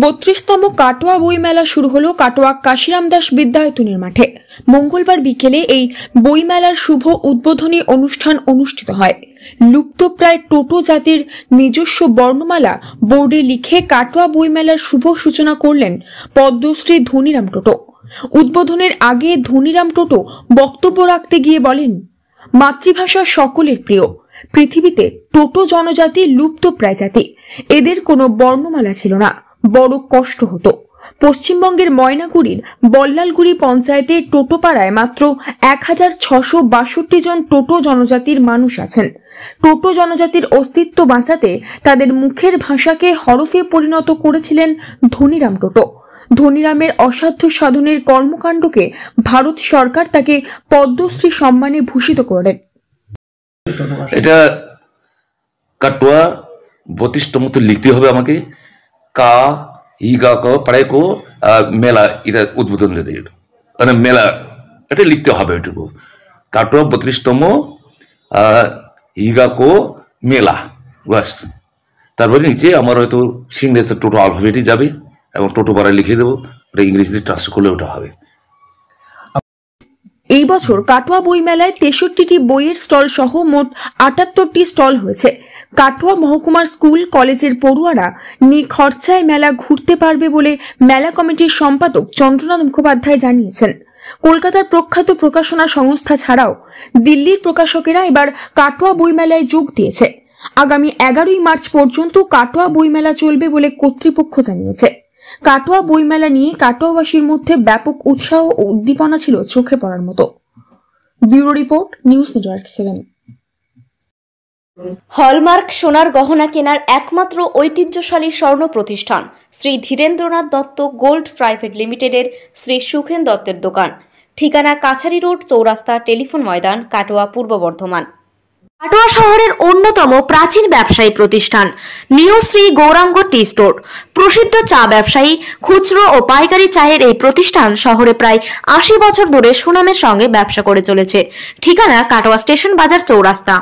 বত্রিশতম কাটোয়া বইমেলা শুরু হলো কাটোয়া কাশিরাম দাস বিদ্যায়তনের মাঠে। মঙ্গলবার বিকেলে এই বইমেলার শুভ উদ্বোধনী অনুষ্ঠান অনুষ্ঠিত হয়। লুপ্তপ্রায় টোটো জাতির নিজস্ব বর্ণমালা বোর্ডে লিখে কাটোয়া বইমেলার শুভ সূচনা করলেন পদ্মশ্রী ধনীরাম টোটো। উদ্বোধনের আগে ধনীরাম টোটো বক্তব্য রাখতে গিয়ে বলেন, মাতৃভাষা সকলের প্রিয়। পৃথিবীতে টোটো জনজাতি লুপ্তপ্রায় জাতি। এদের কোনো বর্ণমালা ছিল না। বড় কষ্ট হতো। পশ্চিমবঙ্গের ময়নাগুড়ির বল্লালগুড়ি পঞ্চায়েতের টোটোপাড়ায় মাত্র এক হাজার ছশো বাষট্টি জন টোটো জনজাতির মানুষ আছেন। টোটো জনজাতির অস্তিত্ব বাঁচাতে তাদের মুখের ভাষাকে হরফে পরিণত করেছিলেন ধনীরাম টোটো। ধনীরামের অসাধ্য সাধনের কর্মকাণ্ডকে ভারত সরকার তাকে পদ্মশ্রী সম্মানে ভূষিত করেন এটা কাটোয়া বত্রিশতমতে লিখতে হবে আমাকে। কা ইগা ক পাড়াই কো মেলা এটা উদ্বোধন দিয়ে। মানে মেলা এটা লিখতে হবে এটুকু কাটো বত্রিশতম কো মেলা বাস তারপরে নিচে আমার হয়তো সিগনেচার টোটো আলফাবেটই যাবে এবং টোটো পাড়ায় লিখে দেবো ওটা ইংরেজিতে ট্রান্সলেট করলে ওটা হবে এই বছর কাটোয়া বইমেলায় তেষট্টিটি বইয়ের স্টল সহ মোট আটাত্তরটি স্টল হয়েছে। কাটোয়া মহকুমার স্কুল, কলেজের পড়ুয়ারা নিখরচায় মেলা ঘুরতে পারবে বলে মেলা কমিটির সম্পাদক চন্দ্রনাথ মুখোপাধ্যায় জানিয়েছেন। কলকাতার প্রখ্যাত প্রকাশনা সংস্থা ছাড়াও দিল্লির প্রকাশকেরা এবার কাটোয়া বইমেলায় যোগ দিয়েছে। আগামী এগারোই মার্চ পর্যন্ত কাটোয়া বইমেলা চলবে বলে কর্তৃপক্ষ জানিয়েছে। কাটোয়া বইমেলা নিয়ে কাটোয়াবাসীর মধ্যে ব্যাপক উৎসাহ ও উদ্দীপনা ছিল চোখে পড়ার মতো। Bureau report, news network seven. Hallmark সোনার গহনা কেনার একমাত্র ঐতিহ্যশালী স্বর্ণ প্রতিষ্ঠান শ্রী ধীরেন্দ্রনাথ দত্ত গোল্ড প্রাইভেট লিমিটেডের শ্রী সুখেন দত্তের দোকান। ঠিকানা কাছারি রোড চৌরাস্তা টেলিফোন ময়দান, কাটোয়া, পূর্ব বর্ধমান। কাটোয়া শহরের অন্যতম প্রাচীন ব্যবসায়ী প্রতিষ্ঠান new Shri Gouranga tea store. প্রসিদ্ধ চা ব্যবসায়ী, খুচরো ও পাইকারি চায়ের এই প্রতিষ্ঠান শহরে প্রায় আশি বছর ধরে সুনামের সঙ্গে ব্যবসা করে চলেছে। ঠিকানা কাটোয়া স্টেশন বাজার চৌরাস্তা।